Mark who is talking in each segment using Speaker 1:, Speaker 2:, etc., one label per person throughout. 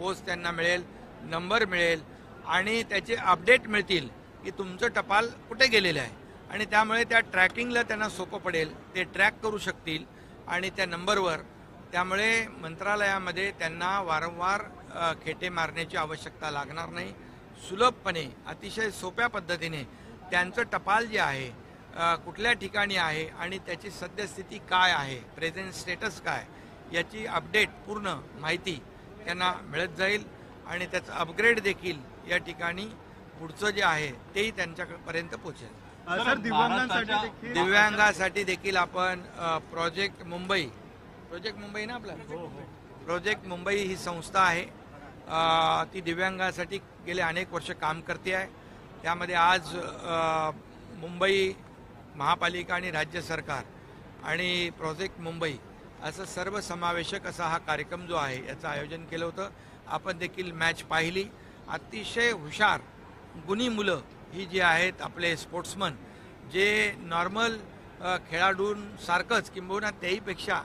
Speaker 1: Post त्यांना मिळेल number मिळेल आणि त्याचे अपडेट मिळतील की तुमचं टपाल कुठे गेलेलं आहे. आणि त्यामुळे त्या ट्रॅकिंगला त्यांना सोपं पडेल ते ट्रॅक करू शकतील आणि त्या नंबरवर त्यामुळे मंत्रालयामध्ये त्यांना वारंवार खेटे मारण्याची आवश्यकता लागणार नाही. सुलभपणे अतिशय सोप्या पद्धतीने त्यांचं टपाल जे आहे कुठल्या ठिकाणी आहे आणि त्याची सद्यस्थिती काय आहे प्रेझेंट स्टेटस काय याची अपडेट पूर्ण माहिती त्यांना मिळत जाईल आणि त्याचं अपग्रेड देखील या ठिकाणी पुढचं जे आहे तेही त्यांच्यापर्यंत पोचेल
Speaker 2: सर दिव्यांगांसाठी देखील
Speaker 1: दिव्यांगासाठी देखील आपण प्रोजेक्ट मुंबई प्रोजेक्ट मुंबई ना आपला? प्रोजेक्ट मुंबई ही संस्था आहे. ती दिव्यांगासाठी गेले अनेक वर्ष काम करते आहे. त्यामध्ये आज मुंबई महापालिका आणि राज्य सरकार आणि प्रोजेक्ट मुंबई असं सर्वसमावेशक असा हा कार्यक्रम जो आहे याचं आयोजन केलं होतं. आपण देखील मॅच पाहिली. अतिशय हुशार गुणी मुलं ही जी आहेत आपले स्पोर्ट्समन जे नॉर्मल खेळाडूंसारखंच किंबहुना त्याहीपेक्षा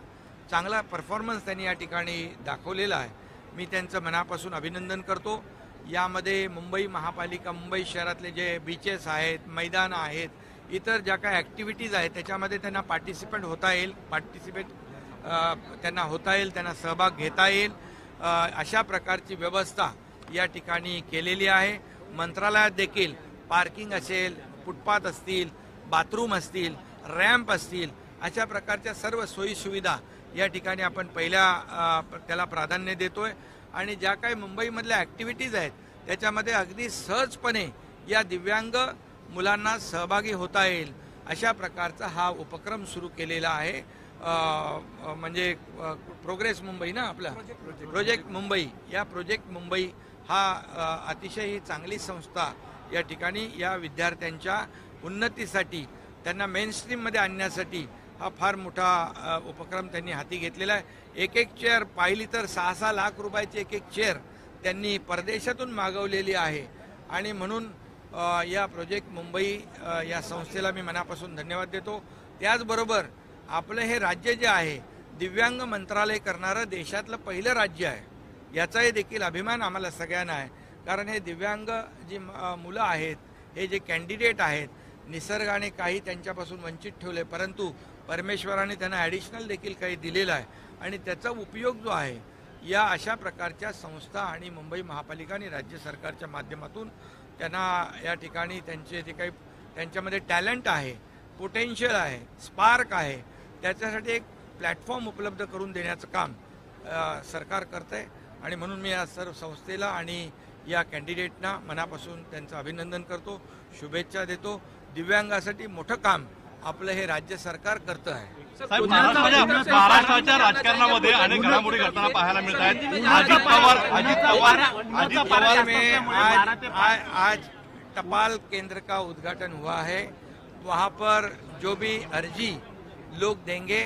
Speaker 1: चांगला परफॉर्मन्स त्यांनी या ठिकाणी दाखवलेला आहे. मी त्यांचं मनापासून अभिनंदन करतो. यामध्ये मुंबई महापालिका मुंबई शहरातले जे बीचेस आहेत मैदान आहेत इतर ज्या काही ॲक्टिव्हिटीज आहेत त्याच्यामध्ये त्यांना पार्टिसिपेट होता येईल. पार्टिसिपेट त्यांना होता येईल त्यांना सहभाग घेता येईल. अशा प्रकारची व्यवस्था या ठिकाणी केलेली आहे. मंत्रालयात देखील पार्किंग असेल फुटपाथ असतील बाथरूम असतील रॅम्प असतील अशा प्रकारच्या सर्व सोयीसुविधा या ठिकाणी आपण पहिल्या त्याला प्राधान्य देतोय. आणि ज्या काही मुंबईमधल्या ॲक्टिव्हिटीज आहेत त्याच्यामध्ये अगदी सहजपणे या दिव्यांग मुलांना सहभागी होता येईल. अशा प्रकारचा हा उपक्रम सुरू केलेला आहे. म्हणजे प्रोग्रेस मुंबई ना आपला? प्रोजेक्ट मुंबई. या प्रोजेक्ट मुंबई हा अतिशय ही चांगली संस्था या ठिकाणी या विद्यार्थ्यांच्या उन्नतीसाठी त्यांना मेन स्ट्रीममध्ये आणण्यासाठी हा फार मोठा उपक्रम त्यांनी हाती घेतलेला आहे. एक एक चेअर पाहिली तर सहा सहा लाख रुपयाची एक एक चेअर त्यांनी परदेशातून मागवलेली आहे. आणि म्हणून या प्रोजेक्ट मुंबई या संस्थेला मी मनापासून धन्यवाद देतो. त्याचबरोबर आपलं हे राज्य जे आहे दिव्यांग मंत्रालय करणारं देशातलं पहिलं राज्य आहे. याचाही देखील अभिमान आम्हाला सगळ्यांना आहे. कारण हे दिव्यांग जी मुलं आहेत हे जे कॅन्डिडेट आहेत निसर्गाने काही त्यांच्यापासून वंचित ठेवले परंतु परमेश्वराने त्यांना ॲडिशनल देखील काही दिलेलं आहे. आणि त्याचा उपयोग जो आहे या अशा प्रकारच्या संस्था आणि मुंबई महापालिका आणि राज्य सरकारच्या माध्यमातून त्यांना या ठिकाणी त्यांचे जे काही त्यांच्यामध्ये टॅलेंट आहे पोटेन्शियल आहे स्पार्क आहे त्याच्यासाठी एक प्लॅटफॉर्म उपलब्ध करून देण्याचं काम सरकार करतं आहे आणि म्हणून मी या सर्व संस्थेला आणि या कॅन्डिडेटना मनापासून त्यांचं अभिनंदन करतो शुभेच्छा देतो. दिव्यांगासाठी मोठं काम आपलं हे राज्य सरकार करतं आहे.
Speaker 3: महाराष्ट्राच्या राजकारणामध्ये अनेक घडामोडी घडताना पाहायला मिळत आहेत. अजित पवार अजित पवार अजित पवार
Speaker 1: में आज आज आज टपाल केंद्र का उद्घाटन हुआ है? वहाँ पर जो भी अर्जी लोग देंगे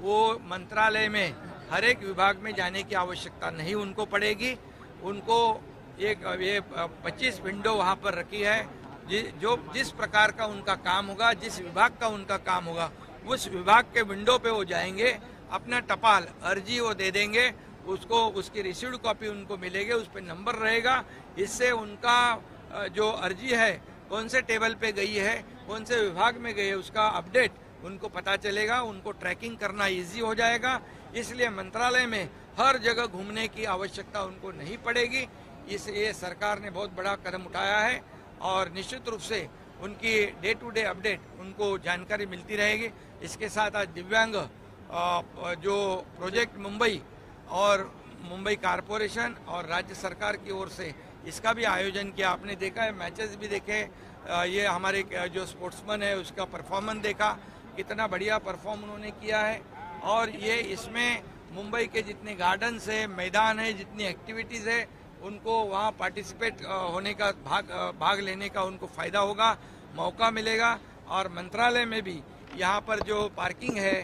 Speaker 1: वो मंत्रालय में हर एक विभाग में जाने की आवश्यकता नहीं उनको पड़ेगी। उनको एक ये पच्चीस विंडो वहाँ पर रखी है जि, जो जिस प्रकार का उनका काम होगा जिस विभाग का उनका काम होगा उस विभाग के विंडो पे वो जाएँगे अपना टपाल अर्जी वो दे देंगे उसको उसकी रिसीव्ड कॉपी उनको मिलेगी उस पर नंबर रहेगा इससे उनका जो अर्जी है कौन से टेबल पे गई है कौन से विभाग में गई है उसका अपडेट उनको पता चलेगा, उनको ट्रैकिंग करना इजी हो जाएगा। इसलिए मंत्रालय में हर जगह घूमने की आवश्यकता उनको नहीं पड़ेगी। इसलिए सरकार ने बहुत बड़ा कदम उठाया है और निश्चित रूप से उनकी डे टू डे अपडेट उनको जानकारी मिलती रहेगी। इसके साथ आज दिव्यांग जो प्रोजेक्ट मुंबई और मुंबई कारपोरेशन और राज्य सरकार की ओर से इसका भी आयोजन किया, आपने देखा है, मैचेस भी देखे ये हमारे जो स्पोर्ट्समैन है, उसका परफॉर्मेंस देखा। कितना बढ़िया परफॉर्म उन्होंने किया है। और ये इसमें मुंबई के जितने गार्डन्स है, मैदान है, जितनी एक्टिविटीज़ है, उनको वहाँ पार्टिसिपेट होने का भाग भाग लेने का उनको फ़ायदा होगा, मौका मिलेगा। और मंत्रालय में भी यहाँ पर जो पार्किंग है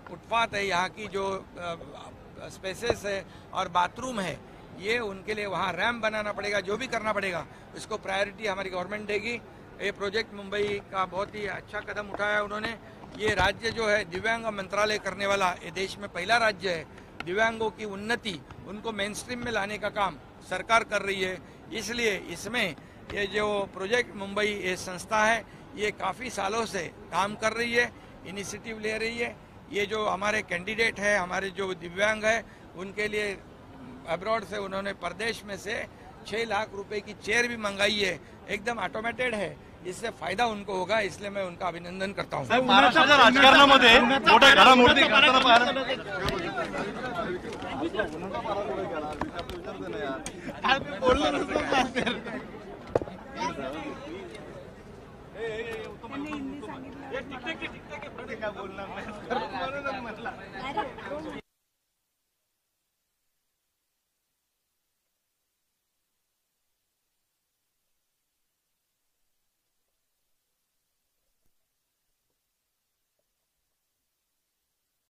Speaker 1: फुटपाथ है, यहाँ की जो स्पेसेस है और बाथरूम है, ये उनके लिए वहाँ रैम बनाना पड़ेगा, जो भी करना पड़ेगा, इसको प्रायोरिटी हमारी गवर्नमेंट देगी। ये प्रोजेक्ट मुंबई का बहुत ही अच्छा कदम उठाया उन्होंने। ये राज्य जो है, दिव्यांग मंत्रालय करने वाला, ये देश में पहला राज्य है। दिव्यांगों की उन्नति, उनको मेन स्ट्रीम में लाने का काम सरकार कर रही है। इसलिए इसमें ये जो प्रोजेक्ट मुंबई, ये संस्था है, ये काफ़ी सालों से काम कर रही है इनिशिएटिव ले रही है। ये जो हमारे कैंडिडेट है, हमारे जो दिव्यांग है, उनके लिए अब्रॉड से उन्होंने प्रदेश में से छः लाख रुपए की चेयर भी मंगाई है एकदम ऑटोमेटेड है इससे फ़ायदा उनको होगा इसलिए मैं उनका अभिनंदन करता हूँ
Speaker 3: राजकारणामध्ये मोठ्या घडामोडी